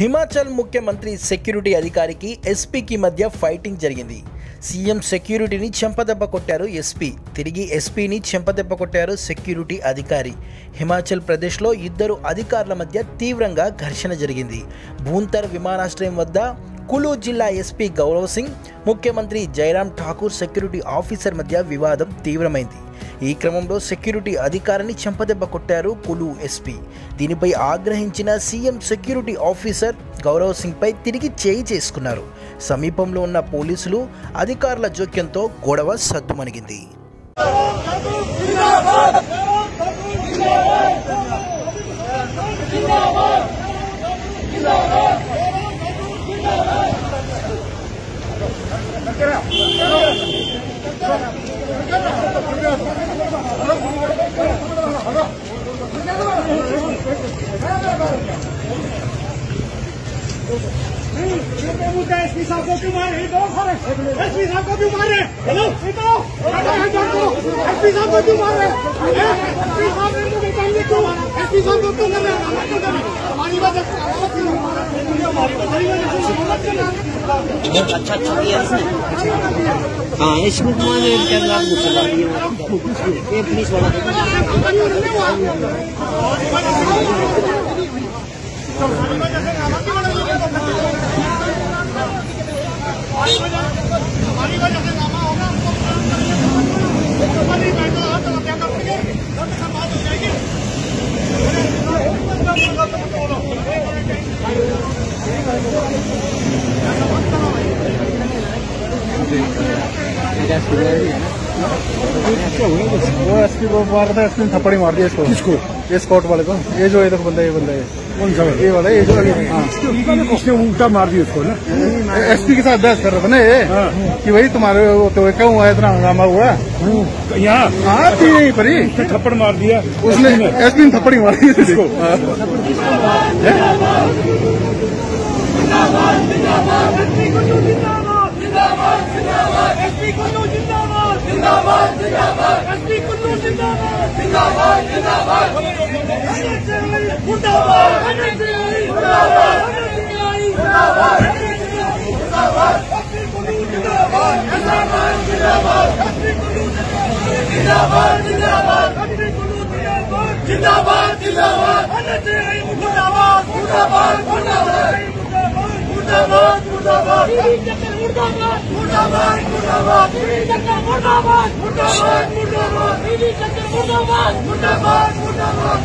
హిమాచల్ ముఖ్యమంత్రి సెక్యూరిటీ అధికారికి ఎస్పీకి మధ్య ఫైటింగ్ జరిగింది. సీఎం సెక్యూరిటీని చెంపదెబ్బ కొట్టారు ఎస్పీ. తిరిగి ఎస్పీని చెంపదెబ్బ కొట్టారు సెక్యూరిటీ అధికారి. హిమాచల్ ప్రదేశ్లో ఇద్దరు అధికారుల మధ్య తీవ్రంగా ఘర్షణ జరిగింది. భూంతర్ విమానాశ్రయం వద్ద కులు జిల్లా ఎస్పీ గౌరవ్ సింగ్ ముఖ్యమంత్రి జైరామ్ ఠాకూర్ సెక్యూరిటీ ఆఫీసర్ మధ్య వివాదం తీవ్రమైంది. ఈ క్రమంలో సెక్యూరిటీ అధికారిని చెంపదెబ్బ కొట్టారు కులు ఎస్పీ. దీనిపై ఆగ్రహించిన సీఎం సెక్యూరిటీ ఆఫీసర్ గౌరవ్ సింగ్పై తిరిగి చేయి చేసుకున్నారు. సమీపంలో ఉన్న పోలీసులు అధికారుల జోక్యంతో గొడవ సద్దుమణిగింది. मुद्दा एस पी साहब को क्यों मारे एस पी साहब को क्यों मारे हेलो एस पी साहब को क्यों मारे एस साहब को क्यों मारा अच्छा अच्छा किया इसने हाँ इसमें तुम्हारे लग गया ये पुलिस वाला हमारी वो एसपी को मार था एसपी थप्पड़ी मार दिया इसको किसको ये वाले को ये जो ये बंदा ये बंदा सा ये वाला ये जो हाँ उसने उल्टा मार दिया उसको ना एसपी के साथ बहस कर रहे थे ना ये कि भाई तुम्हारे तो क्यों हुआ इतना हंगामा हुआ यहाँ हाँ थी यहीं पर ही थप्पड़ मार दिया उसने एसपी ने थप्पड़ी मार दी इसको एसपी ज़िंदाबाद मुदाबाद मुदाब मुर्दाबाद मुर्दाबाद मुर्दाबाद मुर्दाबाद मुर्दाबाद मुर्दाबाद मुर्दाबाद मुर्दाबाद मुर्दाबाद मुर्दाबाद मुर्दाबाद